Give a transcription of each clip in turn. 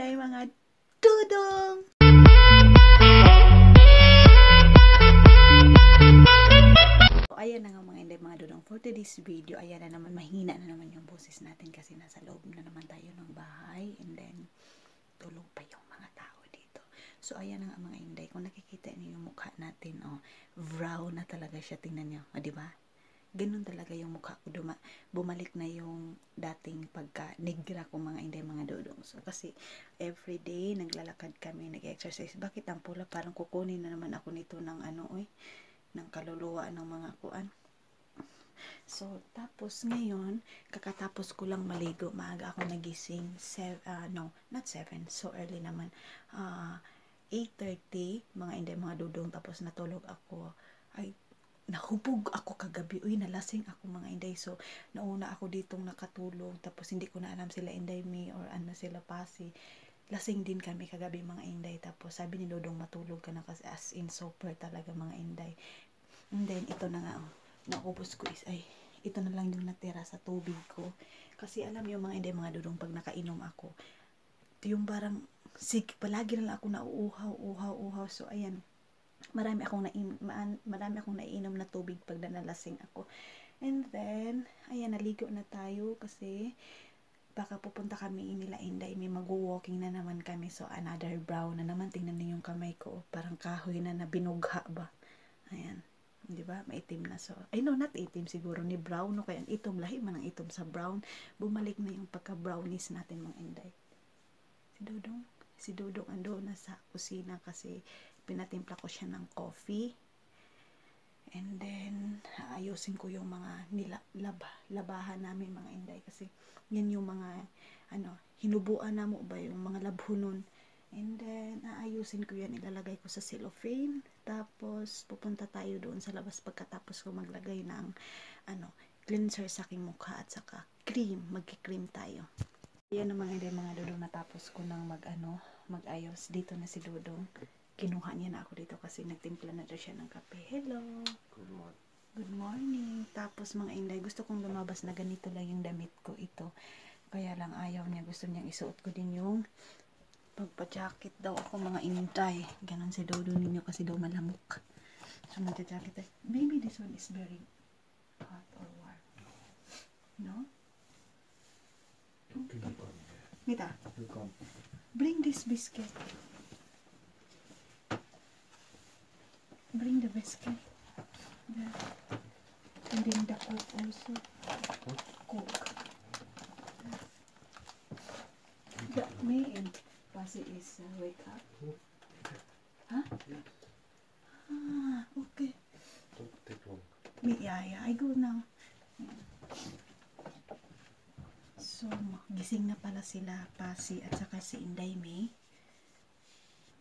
inday, mga dudong! So, ayan na nga mga inday, mga dudong. For today's video, ayan na naman, mahina na naman yung boses natin kasi nasa loob na naman tayo ng bahay. And then, tulog pa yung mga tao dito. So, ayan na nga mga inday. Kung nakikita niyo yung mukha natin, oh, brown na talaga siya. Tingnan niyo, oh, di ba? Ganun talaga yung mukha ko. Duma bumalik na yung dating pagka negra ko mga inday mga dudong so kasi everyday naglalakad kami nag-exercise. Bakit ang pula? Parang kukunin na naman ako nito ng ano oy ng kaluluwa ng mga kuan. So tapos ngayon kakatapos ko lang maligo maaga ako nagising seven, uh, no not 7 so early naman. Uh, 8.30 mga inday mga dudong tapos natulog ako. Ay nahubog ako kagabi. Uy, nalasing ako mga inday. So, nauna ako ditong nakatulog. Tapos, hindi ko na alam sila inday me or ano sila pasi. Lasing din kami kagabi mga inday. Tapos, sabi ni Dodong matulog ka na kasi as in super talaga mga inday. And then, ito na nga, oh, naubos ko is, ay, ito na lang yung natira sa tubig ko. Kasi alam yung mga inday, mga Dodong, pag nakainom ako, yung parang, sig, palagi na lang ako nauuhaw, uhaw, uhaw. So, ayan, marami akong na marami akong naiinom na tubig pag nanalasing ako. And then, ayan, naligo na tayo kasi baka pupunta kami nila Inday, may mag-walking na naman kami. So, another brown na naman. Tingnan niyo yung kamay ko. Parang kahoy na na binugha ba. Ayan. Di ba? Maitim na. So, ay no, not itim siguro. Ni brown. No, kaya itom. Lahi man ang itom sa brown. Bumalik na yung pagka-brownies natin mga Inday. Si Dodong. Si Dodong ando na sa kusina kasi pinatimpla ko siya ng coffee. And then, ayusin ko yung mga nila, laba, labahan namin mga inday. Kasi, yan yung mga, ano, hinubuan na mo ba yung mga labhunon. And then, aayusin ko yan, ilalagay ko sa cellophane. Tapos, pupunta tayo doon sa labas pagkatapos ko maglagay ng, ano, cleanser sa aking mukha at saka cream. Magki-cream tayo. Yan ang mga hindi mga dudong natapos ko ng mag, ano, mag-ayos. Dito na si Dudong kinuha niya na ako dito kasi nagtimpla na daw siya ng kape. Hello. Good morning. Good morning. Tapos mga inday, gusto kong lumabas na ganito lang yung damit ko ito. Kaya lang ayaw niya. Gusto niyang isuot ko din yung pagpa-jacket daw ako mga inday. Ganon si Dodo ninyo kasi daw malamok. So magja-jacket. Maybe this one is very hot or warm. No? Mita, bring this biscuit. Bring the biscuit. The, and then the coke also. Coke. The me and Pasi is uh, wake up. Huh? Ah, okay. Don't take long. Me, yeah, yeah. I go now. So, gising na pala sila, Pasi at saka si Inday May.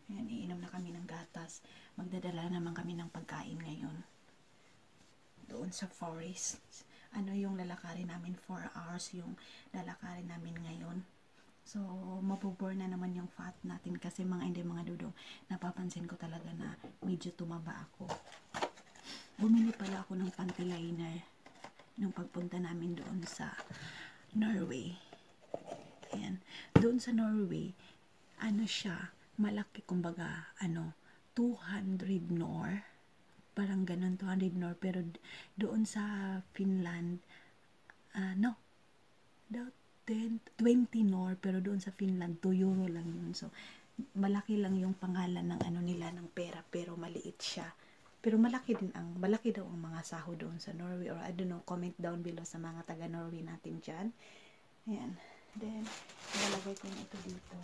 Ayan, iinom na kami ng gatas. Magdadala naman kami ng pagkain ngayon. Doon sa forest. Ano yung lalakarin namin? 4 hours yung lalakarin namin ngayon. So, mabubur na naman yung fat natin kasi mga hindi mga dudong napapansin ko talaga na medyo tumaba ako. Bumili pala ako ng panty liner nung pagpunta namin doon sa Norway. Ayan. Doon sa Norway, ano siya, malaki kumbaga ano 200 nor parang ganun 200 nor pero doon sa Finland uh, no. Daw 10, 20 nor pero doon sa Finland 2 euro lang yun. So malaki lang yung pangalan ng ano nila ng pera pero maliit siya. Pero malaki din ang malaki daw ang mga sahod doon sa Norway or I don't know comment down below sa mga taga Norway natin diyan ayan. Then ilalagay ko na ito dito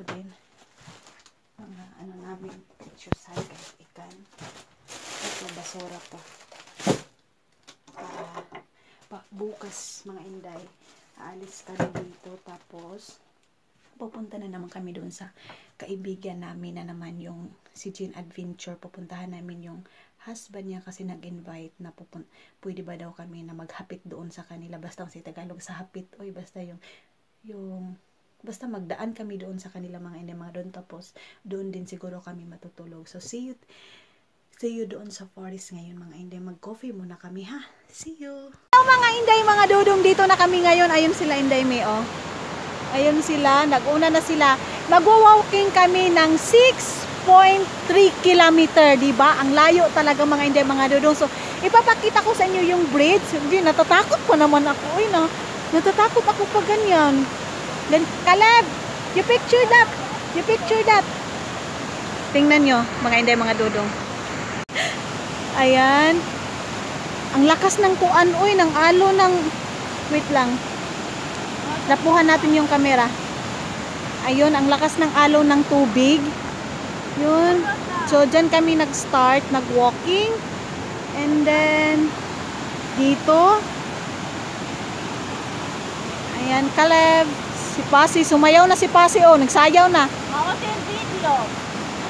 ito din. Mga ano namin exercise guys ikan. Ito basura pa para pa, bukas mga inday aalis kami dito. Tapos pupunta na naman kami doon sa kaibigan namin na naman yung si Jean Adventure. Pupuntahan namin yung husband niya kasi nag-invite na pupun pwede ba daw kami na maghapit doon sa kanila? Basta si Tagalog sa hapit. Oy basta yung yung basta magdaan kami doon sa kanila mga ina mga doon tapos doon din siguro kami matutulog so see you see you doon sa forest ngayon mga inday mag coffee muna kami ha see you Hello mga inday mga dudong dito na kami ngayon ayun sila inday may oh Ayun sila, nag-una na sila. Magwa-walking kami ng 6.3 kilometer, di ba? Ang layo talaga mga hindi mga dudong. So, ipapakita ko sa inyo yung bridge. Hindi, natatakot pa naman ako. Uy, na, natatakot ako pa ganyan. Then, Caleb, you picture that. You picture that. Tingnan nyo, mga hindi mga dudong. Ayan. Ang lakas ng kuan, uy, ng alo ng... Wait lang. Napuhan natin yung camera. Ayun, ang lakas ng alo ng tubig. Yun. So, dyan kami nag-start, nag-walking. And then, dito. Ayan, Caleb. Si Pasi, sumayaw na si Pasi. Oh, nagsayaw na. Mama can video.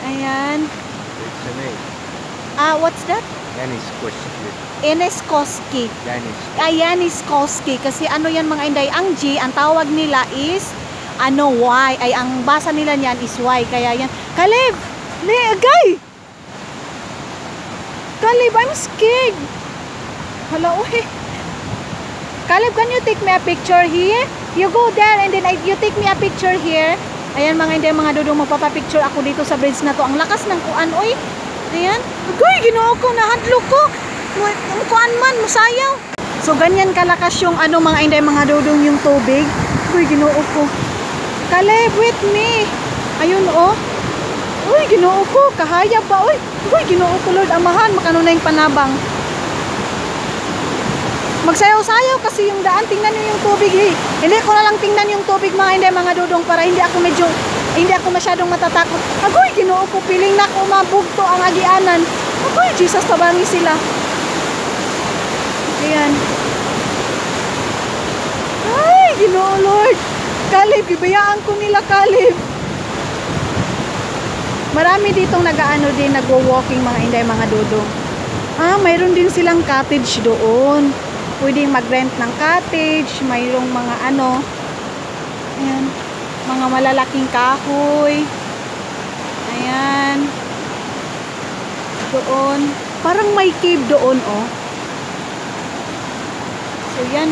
Ayan. What's your name? Ah, what's that? Yanis Koski. Enes Koski. Yanis. Ayan is Koski. Kasi ano yan mga inday, ang G, ang tawag nila is ano, Y. Ay, ang basa nila niyan is Y. Kaya yan. Kalib! Le, agay! Kalib, I'm scared. Hala, uy. Kalib, can you take me a picture here? You go there and then I, you take me a picture here. Ayan mga inday, mga dudong, magpapapicture ako dito sa bridge na to. Ang lakas ng kuan, uy. Ayan. Agay, ginoo ko, nahadlo ko. Mu- Ang kuan man, masayaw. So, ganyan kalakas yung ano mga inday, mga dudong yung tubig. Uy, ginoo ko. Caleb, with me. Ayun, oh. Uy, ginoo ko. Kahaya pa, uy. Uy, ginoo ko, Lord. Amahan, makano na yung panabang. Magsayaw-sayaw kasi yung daan. Tingnan niyo yung tubig, eh. Hindi ko na lang tingnan yung tubig, mga hindi, mga dudong, para hindi ako medyo, hindi ako masyadong matatakot. Agoy, ginoo ko. Piling na ko mabugto ang agianan. Agoy, Jesus, tabangi sila. Ayan. Ay, ginoo, Lord. Kalib, ibayaan ko nila, Kalib. Marami ditong nag-ano din, nagwo-walking mga inday, mga dudong. Ah, mayroon din silang cottage doon. Pwedeng mag-rent ng cottage, mayroong mga ano, ayan, mga malalaking kahoy. Ayan. Doon. Parang may cave doon, oh. So, yan.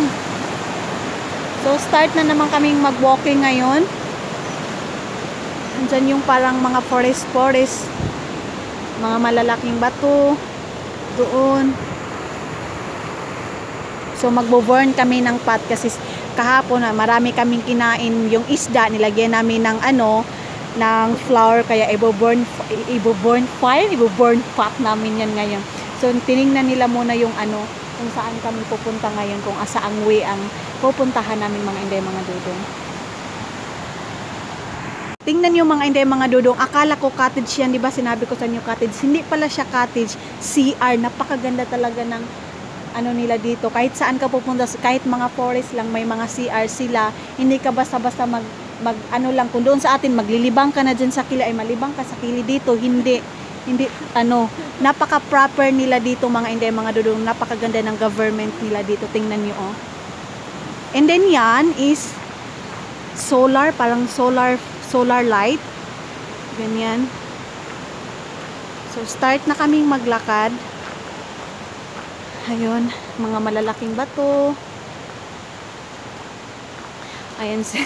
So, start na naman kaming mag-walking ngayon. Andyan yung parang mga forest-forest. Mga malalaking bato. Doon. So, magbo-burn kami ng pot kasi kahapon na marami kaming kinain yung isda. Nilagyan namin ng ano, ng flour. Kaya ibo-burn, ibo-burn fire, ibo-burn pot namin yan ngayon. So, tiningnan nila muna yung ano, kung saan kami pupunta ngayon, kung asa ang way ang pupuntahan namin mga inday mga dudong. Tingnan niyo mga inday mga dudong, akala ko cottage yan, di ba sinabi ko sa inyo cottage, hindi pala siya cottage, CR, napakaganda talaga ng ano nila dito, kahit saan ka pupunta, kahit mga forest lang, may mga CR sila, hindi ka basta-basta mag, mag ano lang, kung doon sa atin, maglilibang ka na dyan sa kili, ay malibang ka sa kili dito, hindi, hindi, ano, napaka proper nila dito mga inday mga dudong, napakaganda ng government nila dito, tingnan niyo oh. And then yan is solar, parang solar solar light. Ganyan. So start na kaming maglakad. Ayun, mga malalaking bato. Ayan si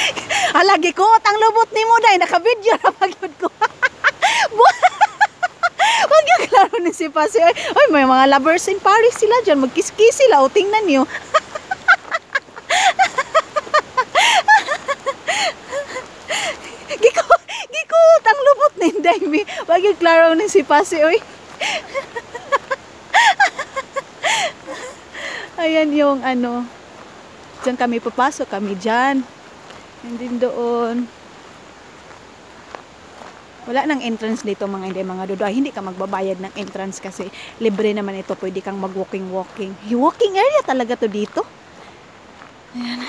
Alagi ko, ang lubot ni mo dai, naka-video na pagyud ko. Wag yung klaro ni si Pasi. Ay, ay, may mga lovers in Paris sila dyan. Magkiss-kiss sila. O, tingnan nyo. Giko, giko, ang lubot ni Daimi. Wag yung klaro ni si Pasi. Oy. Ayan yung ano. Diyan kami papasok. Kami dyan. And then doon. Wala nang entrance dito mga hindi mga dudo. Ay, hindi ka magbabayad ng entrance kasi libre naman ito. Pwede kang mag-walking-walking. Walking area talaga to dito. Ayan.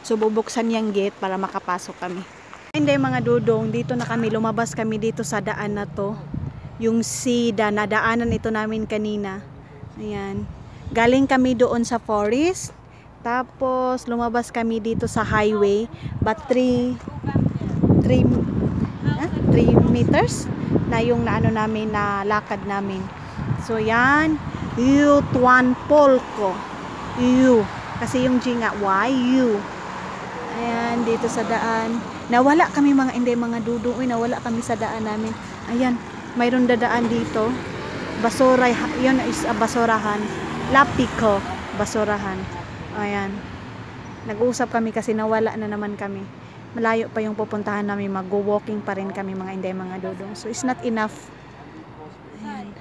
So, bubuksan yung gate para makapasok kami. Hindi mga dudong, dito na kami. Lumabas kami dito sa daan na to. Yung sida na daanan ito namin kanina. Ayan. Galing kami doon sa forest. Tapos, lumabas kami dito sa highway. But 3 3 ah, 3 meters na yung naano namin na lakad namin. So yan, U Tuan Polko. U. Kasi yung G nga Y U. Ayan, dito sa daan. Nawala kami mga hindi mga dudong. Uy, nawala kami sa daan namin. Ayan, mayroon dadaan dito. Basura, yun is a basurahan. Lapiko, basurahan. Ayan. Nag-uusap kami kasi nawala na naman kami. Malayo pa yung pupuntahan namin. Mag-walking pa rin kami mga hindi mga dudong. So, it's not enough. Ayan.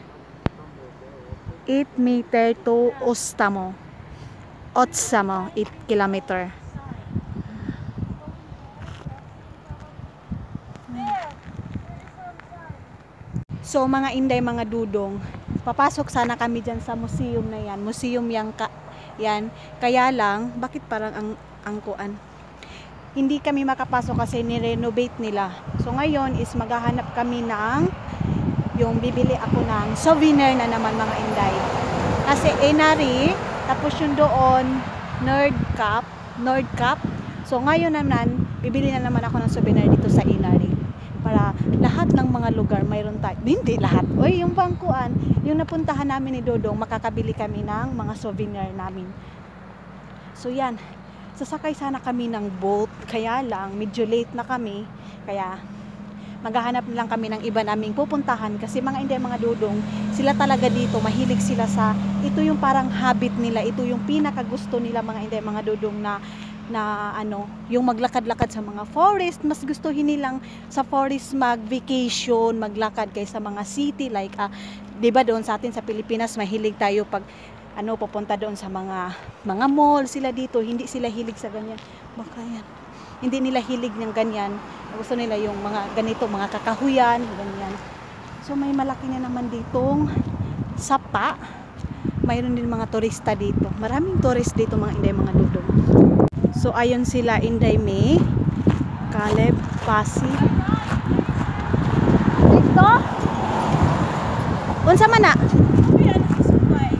8 meter to Ostamo. Otsamo, 8 kilometer. So mga inday, mga dudong, papasok sana kami dyan sa museum na yan. Museum yang ka, yan. Kaya lang, bakit parang ang angkuan? Hindi kami makapasok kasi ni-renovate nila. So ngayon is maghahanap kami ng yung bibili ako ng souvenir na naman mga inday. Kasi Enari, tapos yung doon, Nerd Cup, Nerd Cup. So ngayon naman, bibili na naman ako ng souvenir dito sa Inari. Para lahat ng mga lugar mayroon tayo. Hindi lahat. Oy, yung bangkuan, yung napuntahan namin ni Dodong, makakabili kami ng mga souvenir namin. So yan, sasakay sana kami ng boat. Kaya lang, medyo late na kami. Kaya maghahanap lang kami ng iba naming pupuntahan kasi mga hindi mga dudong sila talaga dito mahilig sila sa ito yung parang habit nila ito yung pinaka gusto nila mga hindi mga dudong na na ano yung maglakad-lakad sa mga forest mas gustuhin nilang sa forest mag vacation maglakad kaysa mga city like ah, 'di ba doon sa atin sa Pilipinas mahilig tayo pag ano pupunta doon sa mga mga mall sila dito hindi sila hilig sa ganyan baka yan hindi nila hilig ng ganyan gusto nila yung mga ganito, mga kakahuyan, ganyan. So may malaki na naman ditong sapa. Mayroon din mga turista dito. Maraming tourist dito mga Inday, mga dudong. So ayon sila Inday May, Caleb, Pasi. Dito? Unsa man na? Susumbay.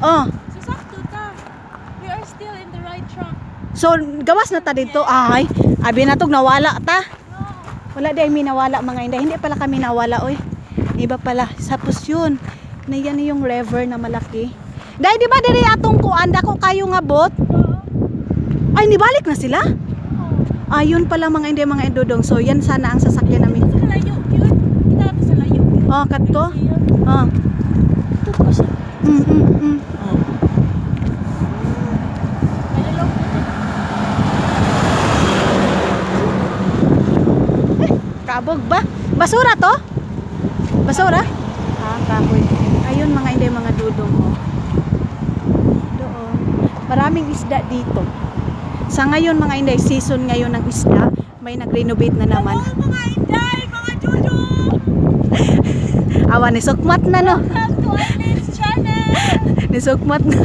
Oh, So sakto ta. We are still in the right track. so gawas na ta dito. Ay, abi na tog nawala ta. No. Wala di mi nawala mga inday. Hindi pala kami nawala oy. Iba pala. Sapos yun. Na yan yung river na malaki. Dahil di ba diri atong kuan dako kayo nga bot? Ay nibalik na sila? Ayun pala mga inday mga idodong. So yan sana ang sasakyan namin. Sa layo yun. Kita sa layo. Oh, kadto. Yun. Oh. Ito pa siya. Mm, mm, mm. Malalong. Kabog ba? Basura to? Basura? Ah, kahoy. Ayun mga inday mga dudong oh. Doon. Maraming isda dito. Sa ngayon mga inday, season ngayon ng isda, may nag-renovate na naman. Oh, mga inday, mga juju! Awa ni Sukmat na no. Welcome to Arlene's channel! Ni Sukmat na.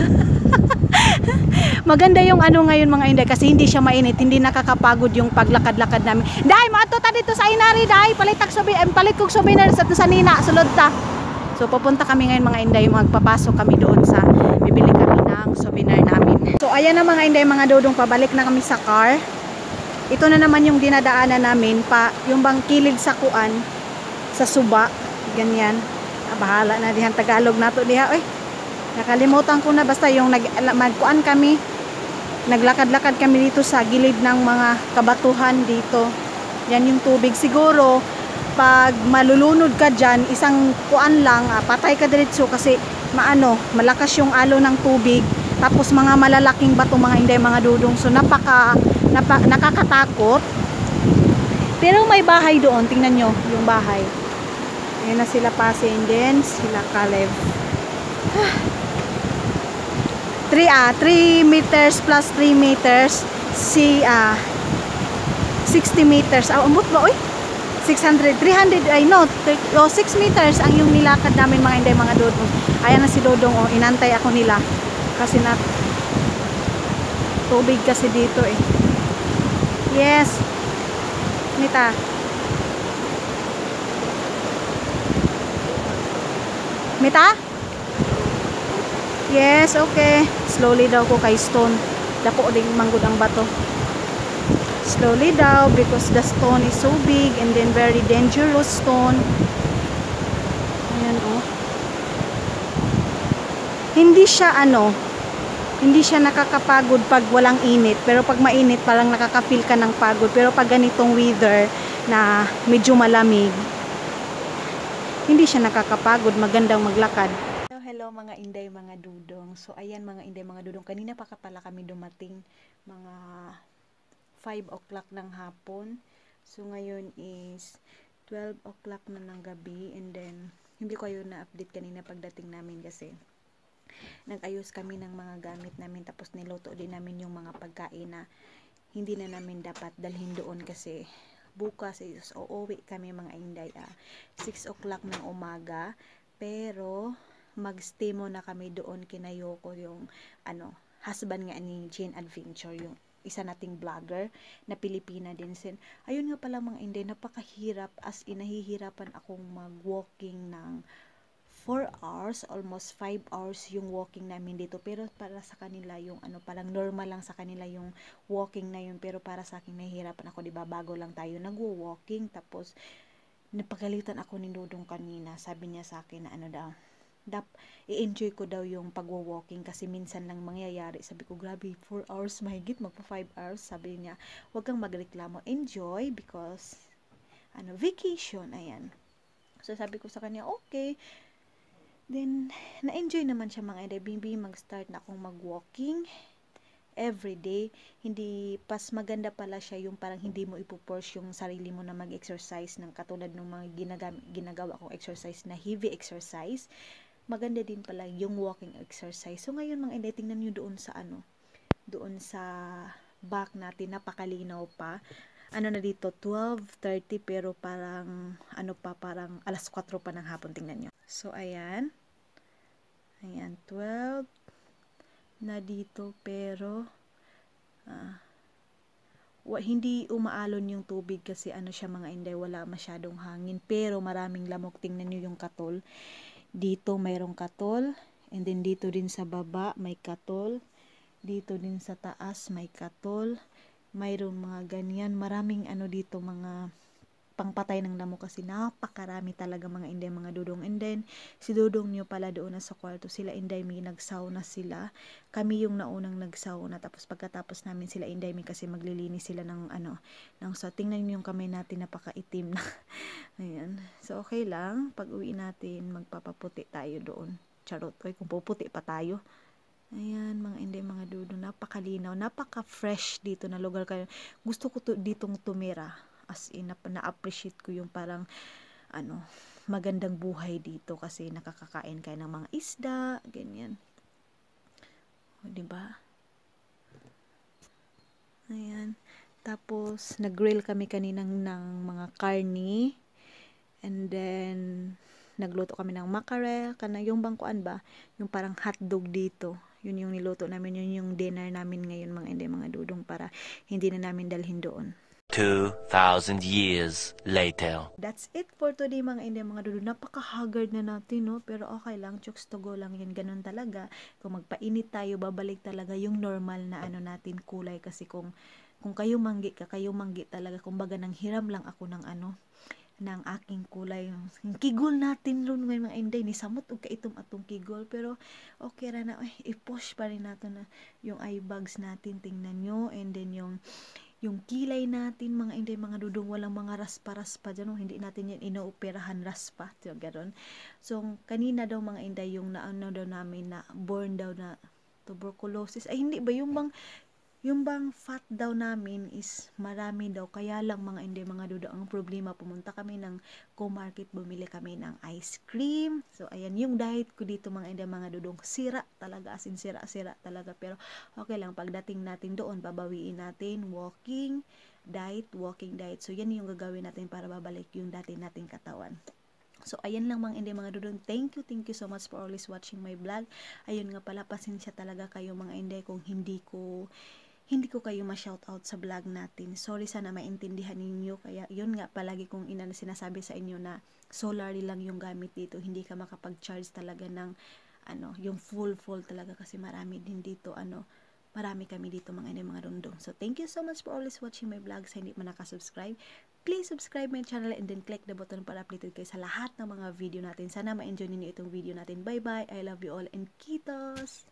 Maganda yung ano ngayon mga inday kasi hindi siya mainit, hindi nakakapagod yung paglakad-lakad namin. Dai, maato ta dito sa Inari, dai, palitak sobi, eh, palit kog souvenir sa sa Nina, sulod ta. So pupunta kami ngayon mga inday, magpapasok kami doon sa bibili kami ng souvenir ayan na mga inday, mga dodong, pabalik na kami sa car. Ito na naman yung dinadaanan namin pa, yung bang kilid sa kuan sa suba, ganyan. Ah, bahala na dihan Tagalog nato diha, oy. Nakalimutan ko na basta yung nag magkuan kami. Naglakad-lakad kami dito sa gilid ng mga kabatuhan dito. Yan yung tubig siguro pag malulunod ka dyan, isang kuan lang, ah, patay ka diretso kasi maano, malakas yung alo ng tubig. Tapos mga malalaking bato, mga hindi, mga dudong. So napaka, napa, nakakatakot. Pero may bahay doon, tingnan nyo yung bahay. Ayan na sila Pase and then sila Caleb. 3 ah, 3 meters plus 3 meters si ah 60 meters. Ah, umot ba oy? 600, 300, ay no, thir- oh, 6 meters ang yung nilakad namin mga inday, mga dodong. Ayan na si Dodong, oh, inantay ako nila. Kasi na, tubig kasi dito eh. Yes. Nita. Mita? Yes, okay. Slowly daw ko kay stone. Dako ding manggod ang bato. Slowly daw because the stone is so big and then very dangerous stone. Ayan oh. Hindi siya ano, hindi siya nakakapagod pag walang init. Pero pag mainit, parang nakaka-feel ka ng pagod. Pero pag ganitong weather na medyo malamig, hindi siya nakakapagod. Magandang maglakad. Hello, hello mga inday, mga dudong. So, ayan mga inday, mga dudong. Kanina pa pala kami dumating mga 5 o'clock ng hapon. So, ngayon is 12 o'clock na ng gabi. And then, hindi ko kayo na-update kanina pagdating namin kasi nag-ayos kami ng mga gamit namin tapos niluto din namin yung mga pagkain na hindi na namin dapat dalhin doon kasi bukas is uuwi kami mga inday ah, 6 o'clock ng umaga pero magstay muna kami doon kinayoko yung ano husband nga ni Jane Adventure yung isa nating vlogger na Pilipina din sin. Ayun nga pala mga inday, napakahirap as in nahihirapan akong mag-walking ng 4 hours, almost 5 hours yung walking namin dito. Pero para sa kanila yung ano, parang normal lang sa kanila yung walking na yun. Pero para sa akin, nahihirapan ako, di ba? Bago lang tayo nagwo-walking. Tapos, napagalitan ako ni Dudong kanina. Sabi niya sa akin na ano daw, dap i-enjoy ko daw yung pagwo-walking kasi minsan lang mangyayari. Sabi ko, grabe, 4 hours mahigit, magpa 5 hours. Sabi niya, huwag kang magreklamo. Enjoy because, ano, vacation, ayan. So, sabi ko sa kanya, okay. Then, na-enjoy naman siya mga ede. Bimbi, mag-start na akong mag-walking every day. Hindi, pas maganda pala siya yung parang hindi mo ipuporce yung sarili mo na mag-exercise ng katulad ng mga ginagawa, ginagawa kong exercise na heavy exercise. Maganda din pala yung walking exercise. So, ngayon mga ede, tingnan nyo doon sa ano, doon sa back natin, napakalinaw pa ano na dito, 12.30 pero parang, ano pa, parang alas 4 pa ng hapon, tingnan nyo. So, ayan. Ayan, 12 na dito pero ah, wa, hindi umaalon yung tubig kasi ano siya mga inday, wala masyadong hangin pero maraming lamok. Tingnan nyo yung katol. Dito mayroong katol and then dito din sa baba may katol. Dito din sa taas may katol mayroong mga ganyan. Maraming ano dito mga pangpatay ng lamok kasi napakarami talaga mga inday mga dudong. And then si dudong nyo pala doon na sa kwarto sila inday may nagsauna sila. Kami yung naunang nagsauna. Tapos pagkatapos namin sila inday may kasi maglilinis sila ng ano ng so tingnan nyo yung kamay natin napakaitim na. Ayan. So okay lang. Pag uwi natin magpapaputi tayo doon. Charot. Oy kung puputi pa tayo Ayan, mga hindi, mga dudo, napakalinaw, napaka-fresh dito na lugar kayo. Gusto ko to, ditong tumira. As in, na-appreciate ko yung parang, ano, magandang buhay dito kasi nakakakain kayo ng mga isda, ganyan. O, diba? Ayan. Tapos, nag-grill kami kaninang ng mga karni. And then, nagluto kami ng mackerel. Kana yung bangkuan ba? Yung parang hotdog dito. Yun yung niluto namin. Yun yung dinner namin ngayon mga hindi mga dudong para hindi na namin dalhin doon. 2,000 years later. That's it for today mga hindi mga dudo. Napaka-haggard na natin, no? Pero okay lang, chokes to go lang yan. Ganun talaga. Kung magpainit tayo, babalik talaga yung normal na ano natin kulay. Kasi kung, kung kayo manggi ka, kayo manggi talaga. Kung baga nang hiram lang ako ng ano, ng aking kulay. Kigol natin ron ngayon mga inday. Ni samot og kaitom atong kigol. Pero okay ra na. Ay, i-push pa rin nato na yung eye bags natin. Tingnan nyo. And then yung yung kilay natin, mga inday, mga dudong, walang mga raspa-raspa dyan, no? hindi natin yan inooperahan raspa, so, gano'n. So, kanina daw mga inday, yung naano daw namin na born daw na tuberculosis, ay hindi ba, yung bang, yung bang fat daw namin is marami daw, kaya lang mga inday, mga dudo, ang problema, pumunta kami ng co-market, bumili kami ng ice cream, so, ayan, yung diet ko dito, mga inday, mga dudong, sira talaga, as in sira-sira talaga, pero, okay lang, pagdating natin doon, babawiin natin, walking, diet, walking diet. So, yan yung gagawin natin para babalik yung dati nating katawan. So, ayan lang mga hindi mga dudong. Thank you, thank you so much for always watching my vlog. Ayun nga pala, pasensya talaga kayo mga hindi kung hindi ko hindi ko kayo ma-shoutout sa vlog natin. Sorry sana maintindihan ninyo. Kaya yun nga palagi kong ina sinasabi sa inyo na solar lang yung gamit dito. Hindi ka makapag-charge talaga ng ano, yung full full talaga kasi marami din dito ano, marami kami dito mga ina mga rundong. So thank you so much for always watching my vlog. Sa hindi pa nakasubscribe, please subscribe my channel and then click the button para updated kayo sa lahat ng mga video natin. Sana ma-enjoy niyo itong video natin. Bye bye. I love you all and kitos.